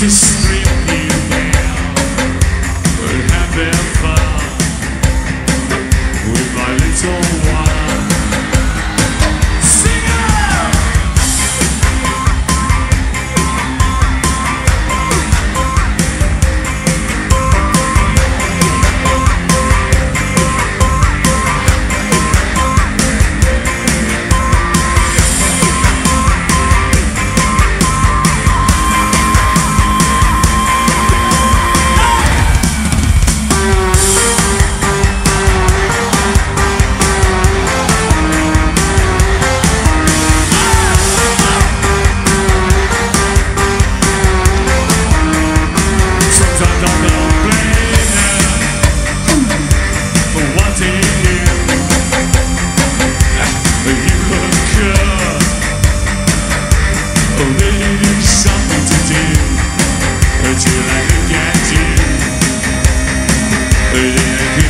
to strip you down fun With my little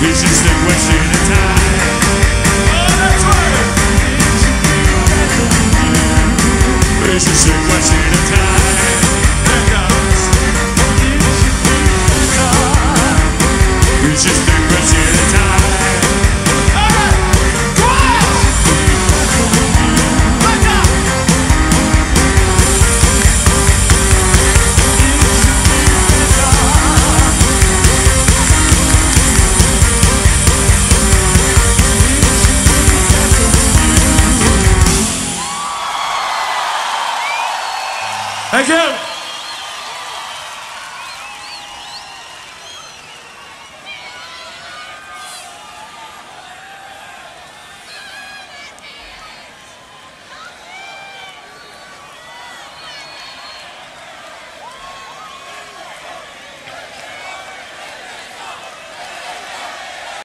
We should a question of time.